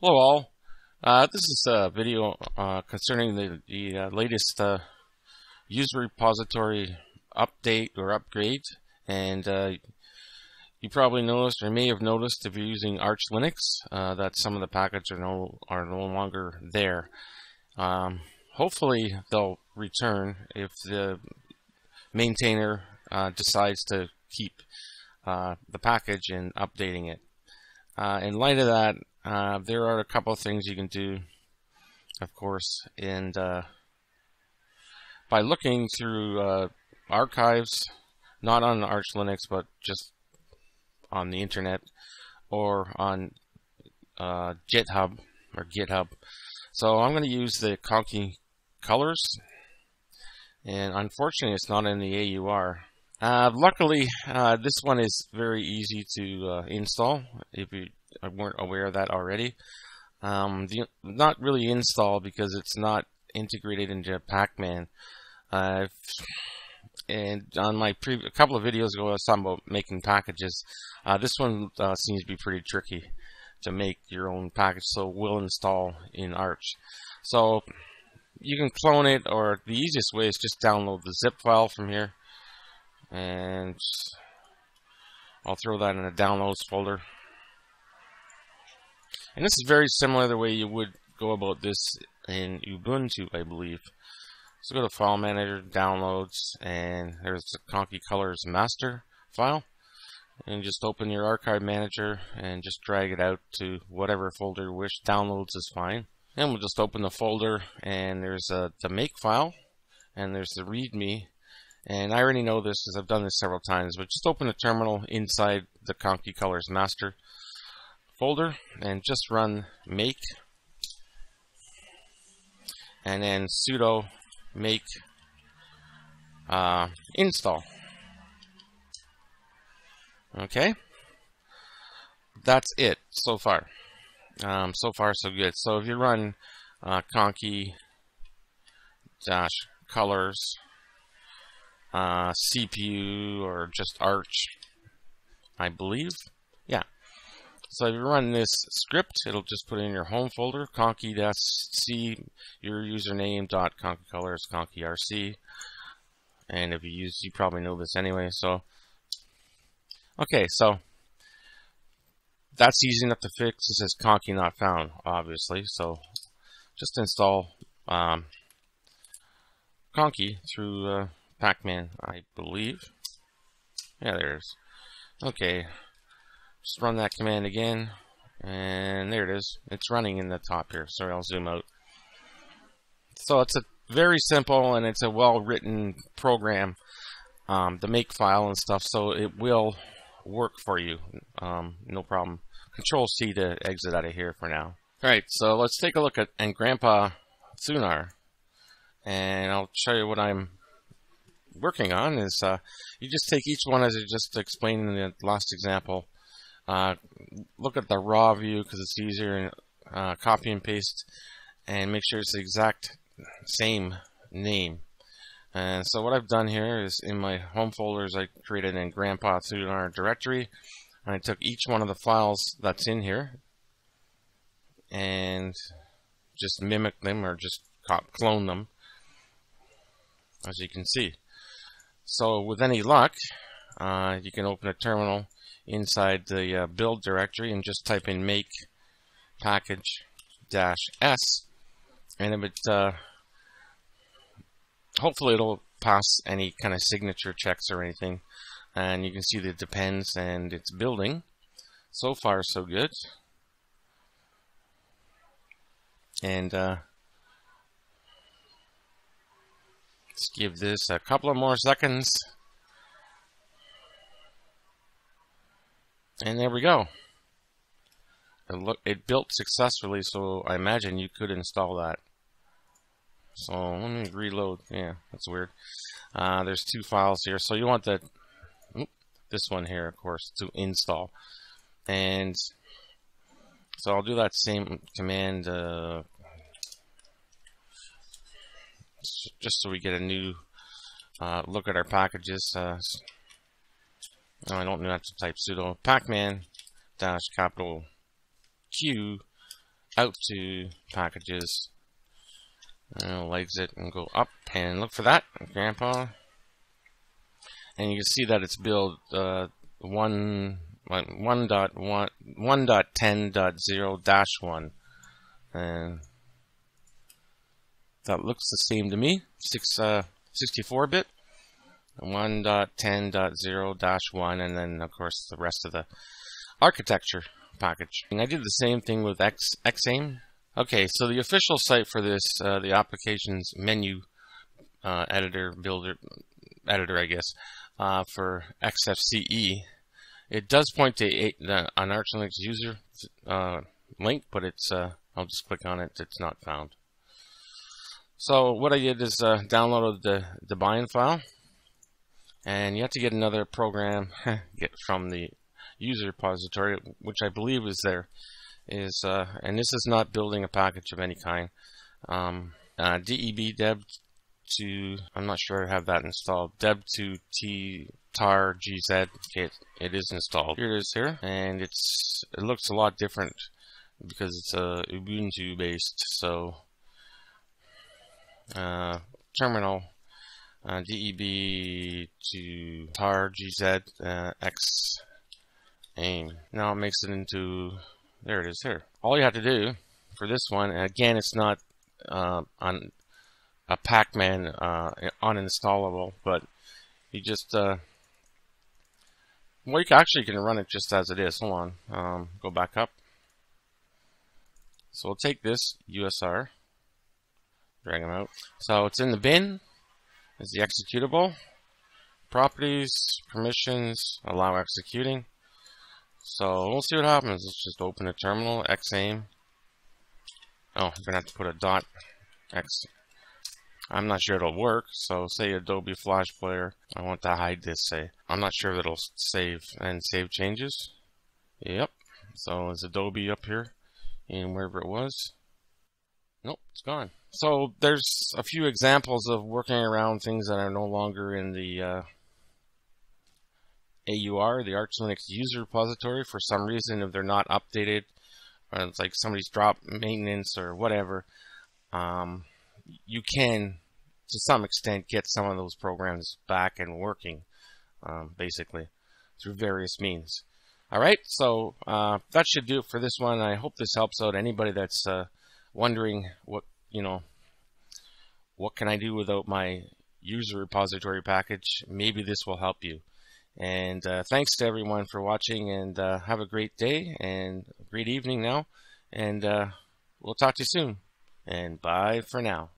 Hello all. Uh, this is a video uh, concerning the, the uh, latest uh, user repository update or upgrade and uh, you probably noticed or may have noticed if you're using Arch Linux uh, that some of the packages are no, are no longer there. Um, hopefully they'll return if the maintainer decides to keep the package and updating it. in light of that, uh, there are a couple of things you can do, of course, and uh, by looking through uh, archives, not on Arch Linux, but just on the internet or on uh, GitHub or GitHub. So I'm going to use the Conky colors, and unfortunately, it's not in the AUR. Uh, luckily, uh, this one is very easy to install if you I weren't aware of that already. Um, the, not really install because it's not integrated into Pacman. Uh, and on my a couple of videos ago, I was talking about making packages. Uh, this one uh, seems to be pretty tricky to make your own package, so we'll install in Arch. So you can clone it, or the easiest way is just download the zip file from here, and I'll throw that in a downloads folder. And this is very similar the way you would go about this in Ubuntu, I believe. So go to File Manager, Downloads, and there's the Conky Colors master file. And just open your Archive Manager and just drag it out to whatever folder you wish. Downloads is fine. And we'll just open the folder, and there's a, the make file, and there's the README. And I already know this because I've done this several times, but just open the terminal inside the Conky Colors master folder and just run make and then sudo make uh, install. Okay, that's it so far. Um, so far, so good. So if you run uh, conky dash colors uh, CPU or just Arch, I believe, so if you run this script, it'll just put in your home folder, conky-c, your username, dot conkycolors, conkyrc. And if you use, you probably know this anyway, so. Okay, so that's easy enough to fix. It says conky not found, obviously. So just install um, conky through uh, Pacman, I believe. Yeah, there's. Okay, just run that command again. And there it is. It's running in the top here. Sorry, I'll zoom out. So it's a very simple and it's a well-written program, um, the make file and stuff, so it will work for you. Um, no problem. Control C to exit out of here for now. Alright, so let's take a look at and Grandpa Sunar. And I'll show you what I'm working on is uh, you just take each one as I just explained in the last example uh, look at the raw view because it's easier and uh, copy and paste and make sure it's the exact same name. And so what I've done here is in my home folders I created in Grandpa our directory and I took each one of the files that's in here and just mimic them or just clone them as you can see. So with any luck uh, you can open a terminal inside the uh, build directory and just type in make package dash s. And it would uh, hopefully it'll pass any kind of signature checks or anything. And you can see that it depends and it's building. So far so good. And uh, let's give this a couple of more seconds And there we go. It, look, it built successfully, so I imagine you could install that. So let me reload. Yeah, that's weird. Uh, there's two files here. So you want the this one here, of course, to install. And so I'll do that same command uh, just so we get a new uh, look at our packages. No, I don't have to type sudo pacman dash capital Q out to packages, and I'll exit and go up and look for that, Grandpa. And you can see that it's built uh, one one dot one one dot ten dot zero dash one, and that looks the same to me. Six uh, 64 bit. 1.10.0-1 and then of course the rest of the architecture package. And I did the same thing with X, XAIM. Okay, so the official site for this, uh, the applications menu uh, editor builder editor, I guess, uh, for XFCE, it does point to a, an Arch Linux user uh, link, but it's uh, I'll just click on it. It's not found. So what I did is uh, downloaded the Debian file and you have to get another program get from the user repository, which I believe is there. Is uh, and this is not building a package of any kind. Um, uh, deb deb to I'm not sure I have that installed. Deb to t tar gz. It, it is installed. Here it is here, and it's it looks a lot different because it's uh, Ubuntu based. So uh, terminal uh, deb to tar gz uh, x aim. Now it makes it into there it is here. All you have to do for this one, and again, it's not uh, on a Pacman uh, uninstallable, but you just uh, well, you actually can run it just as it is. Hold on, um, go back up. So we'll take this USR, drag them out. So it's in the bin is the executable. Properties, permissions, allow executing. So we'll see what happens. Let's just open a terminal, xaim. Oh, I'm gonna have to put a dot x. I'm not sure it'll work. So say Adobe Flash Player. I want to hide this. Say I'm not sure if it'll save and save changes. Yep. So is Adobe up here and wherever it was. Nope, it's gone. So there's a few examples of working around things that are no longer in the uh, AUR, the Arch Linux user repository. For some reason, if they're not updated, or it's like somebody's dropped maintenance or whatever, um, you can, to some extent, get some of those programs back and working, um, basically, through various means. All right, so uh, that should do it for this one. I hope this helps out anybody that's uh, wondering what you know, what can I do without my user repository package? Maybe this will help you. And uh, thanks to everyone for watching and uh, have a great day and great evening now. And uh, we'll talk to you soon. And bye for now.